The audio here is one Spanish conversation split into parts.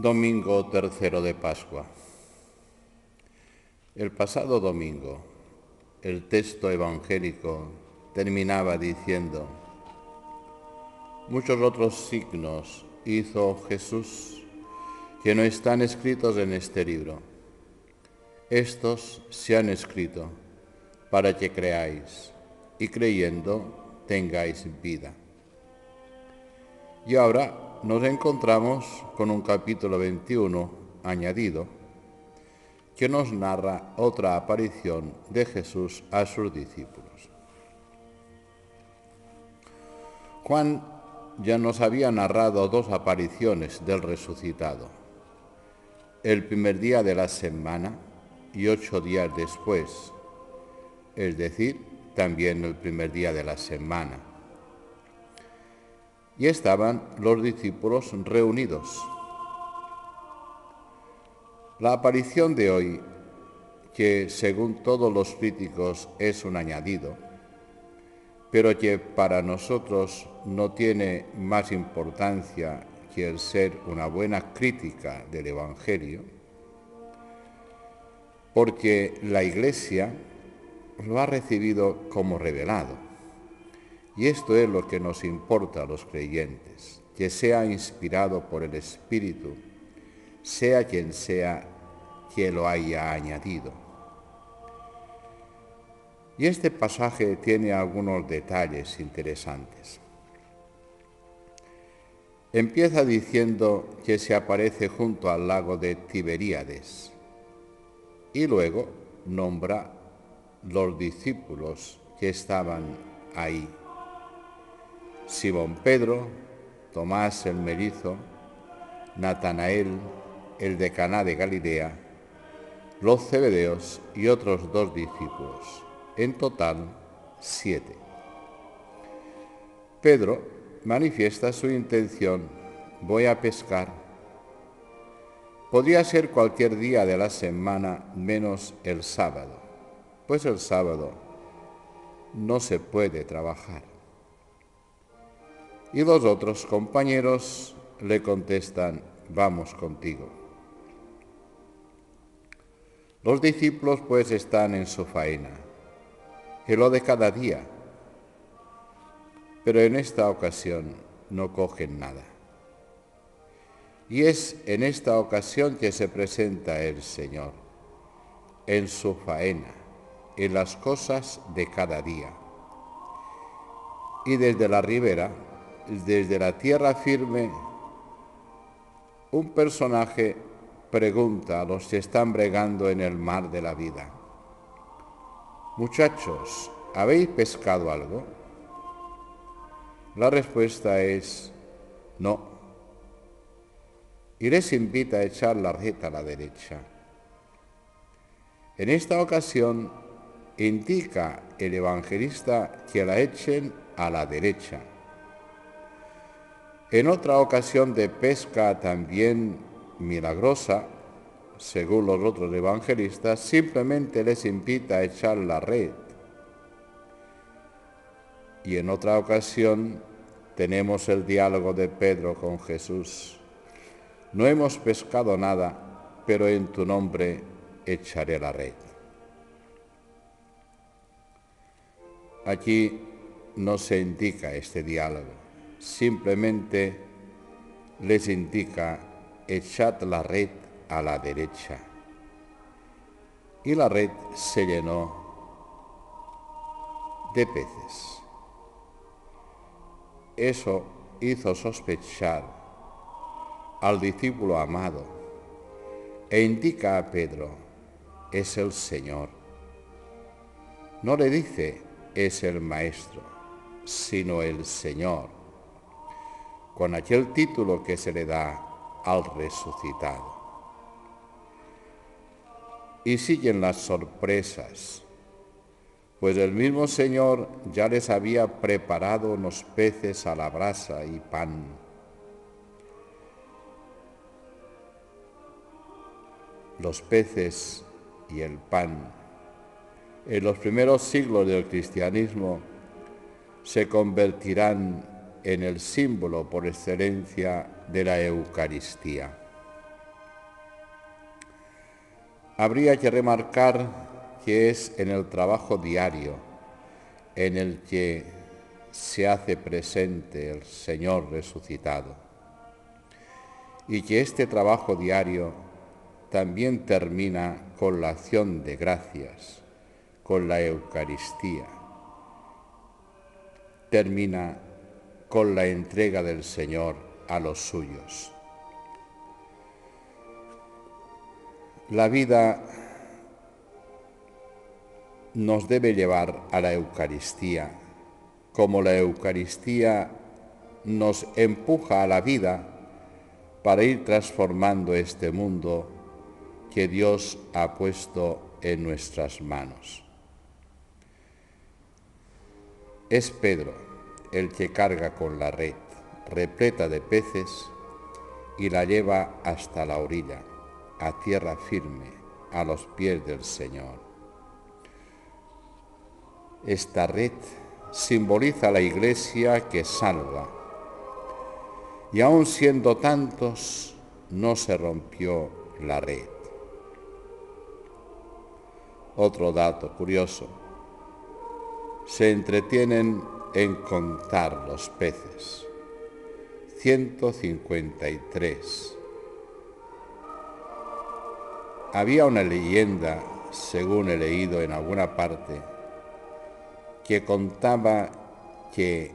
Domingo tercero de Pascua. El pasado domingo, el texto evangélico terminaba diciendo, muchos otros signos hizo Jesús que no están escritos en este libro. Estos se han escrito para que creáis y creyendo tengáis vida. Y ahora nos encontramos con un capítulo 21 añadido que nos narra otra aparición de Jesús a sus discípulos. Juan ya nos había narrado dos apariciones del resucitado, el primer día de la semana y ocho días después, es decir, también el primer día de la semana y estaban los discípulos reunidos. La aparición de hoy, que según todos los críticos es un añadido, pero que para nosotros no tiene más importancia que el ser una buena crítica del Evangelio, porque la Iglesia lo ha recibido como revelado y esto es lo que nos importa a los creyentes, que sea inspirado por el Espíritu, sea quien sea que lo haya añadido. Y este pasaje tiene algunos detalles interesantes. Empieza diciendo que se aparece junto al lago de Tiberíades y luego nombra los discípulos que estaban ahí. Simón Pedro, Tomás el Merizo, Natanael, el de Caná de Galilea, los cebedeos y otros dos discípulos, en total siete. Pedro manifiesta su intención, voy a pescar. Podría ser cualquier día de la semana menos el sábado, pues el sábado no se puede trabajar. Y los otros compañeros le contestan, vamos contigo. Los discípulos pues están en su faena, en lo de cada día, pero en esta ocasión no cogen nada. Y es en esta ocasión que se presenta el Señor, en su faena, en las cosas de cada día. Y desde la ribera desde la tierra firme, un personaje pregunta a los que están bregando en el mar de la vida, muchachos, ¿habéis pescado algo? La respuesta es no. Y les invita a echar la red a la derecha. En esta ocasión indica el evangelista que la echen a la derecha en otra ocasión de pesca también milagrosa, según los otros evangelistas, simplemente les invita a echar la red. Y en otra ocasión tenemos el diálogo de Pedro con Jesús. No hemos pescado nada, pero en tu nombre echaré la red. Aquí no se indica este diálogo simplemente les indica echad la red a la derecha. Y la red se llenó de peces. Eso hizo sospechar al discípulo amado e indica a Pedro, es el Señor. No le dice, es el Maestro, sino el Señor con aquel título que se le da al resucitado. Y siguen las sorpresas, pues el mismo Señor ya les había preparado unos peces a la brasa y pan. Los peces y el pan en los primeros siglos del cristianismo se convertirán en el símbolo por excelencia de la Eucaristía. habría que remarcar que es en el trabajo diario en el que se hace presente el Señor resucitado y que este trabajo diario también termina con la acción de gracias, con la Eucaristía, termina con la entrega del Señor a los suyos. La vida nos debe llevar a la Eucaristía, como la Eucaristía nos empuja a la vida para ir transformando este mundo que Dios ha puesto en nuestras manos. Es Pedro el que carga con la red repleta de peces y la lleva hasta la orilla, a tierra firme, a los pies del Señor. Esta red simboliza la iglesia que salva. Y aun siendo tantos, no se rompió la red. Otro dato curioso. Se entretienen en contar los peces. 153. Había una leyenda, según he leído en alguna parte, que contaba que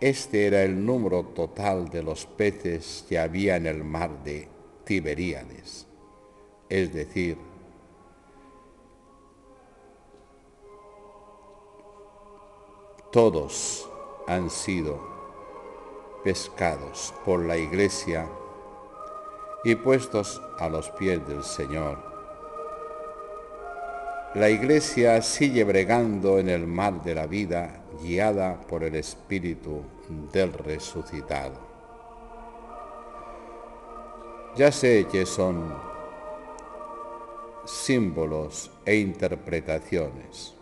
este era el número total de los peces que había en el mar de Tiberíades, es decir, todos han sido pescados por la iglesia y puestos a los pies del Señor. La iglesia sigue bregando en el mar de la vida guiada por el Espíritu del resucitado. Ya sé que son símbolos e interpretaciones,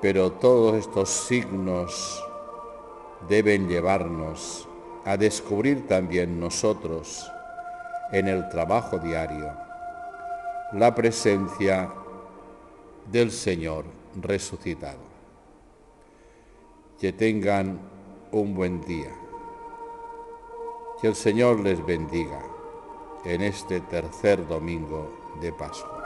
pero todos estos signos deben llevarnos a descubrir también nosotros en el trabajo diario la presencia del Señor resucitado. Que tengan un buen día. Que el Señor les bendiga en este tercer domingo de Pascua.